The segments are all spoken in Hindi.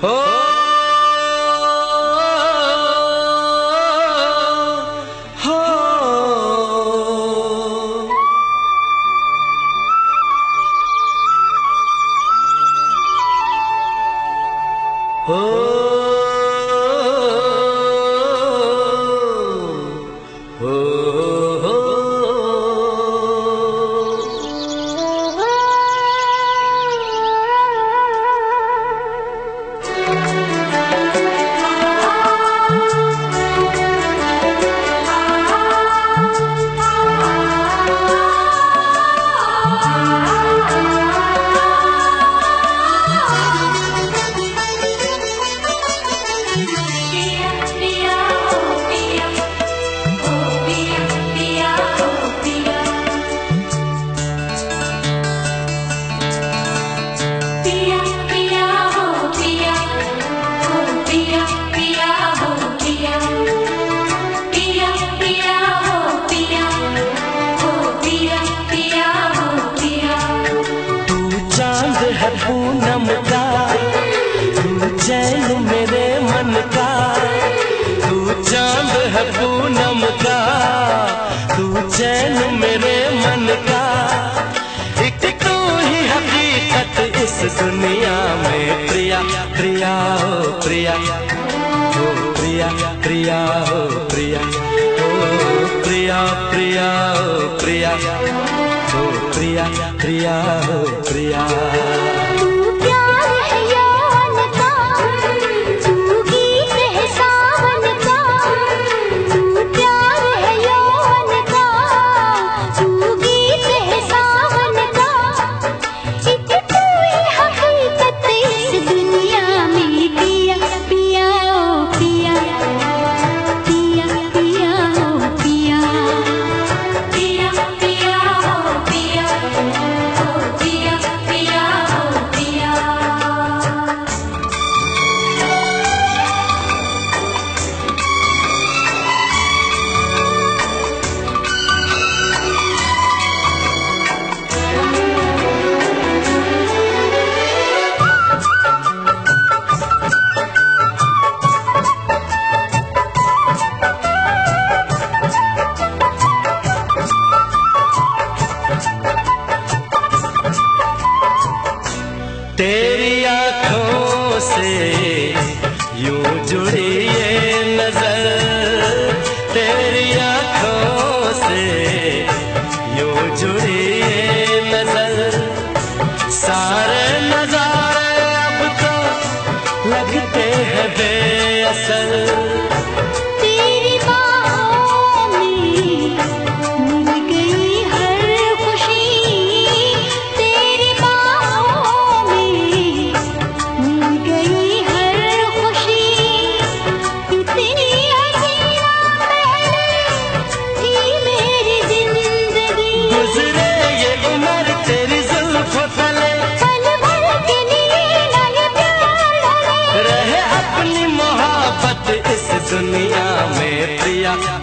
啊啊啊！啊。है पूनम का तू चैन मेरे मन का तू चाँद है पूनम का। तू चैन मेरे मन का एक तू ही हकीकत इस दुनिया में। प्रिया प्रिया हो प्रिया। हो, प्रिया प्रिया हो प्रिया। हो, प्रिया प्रिया हो, प्रिया। प्रिया प्रिया प्रिया। से यूँ जुड़ी नज़र तेरी आँखों से।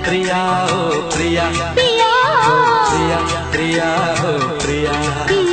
प्रिया ओ प्रिया। प्रिया। प्रिया प्रिया ओ प्रिया।